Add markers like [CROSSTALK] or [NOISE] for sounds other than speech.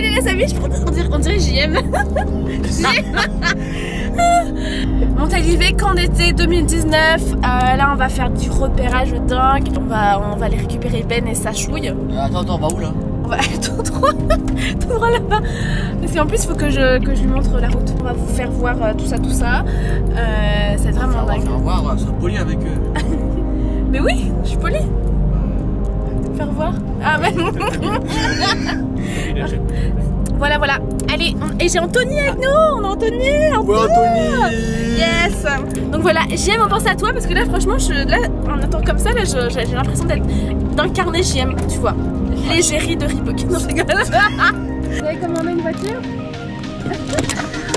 Salut les amis, on dirait, on dirait JM. JM. Montalivet qu'en été 2019. Euh, là, on va faire du repérage dingue. On va, on va aller récupérer Ben et sa chouille. Euh, Attends, attends, on va où là? On va tout droit, tout droit là-bas. Parce qu'en plus, il faut que je, que je lui montre la route. On va vous faire voir euh, tout ça, tout ça. Euh, c'est vraiment On va dingue. faire voir, sois poli avec eux. [LAUGHS] Mais oui, je suis polie. Faire voir. Ah, [LAUGHS] Voilà, voilà. Allez, on- et j'ai Anthony avec nous. On a Anthony. Ouais, Anthony Yes. Donc voilà, j'aime penser à toi parce que là, franchement, je, là, en étant comme ça, là, je- j'ai l'impression d'être d'incarner JM, tu vois. L'égérie de Reebok. [LAUGHS] Non, je rigole. Vous avez commandé une voiture On a récupéré Ben.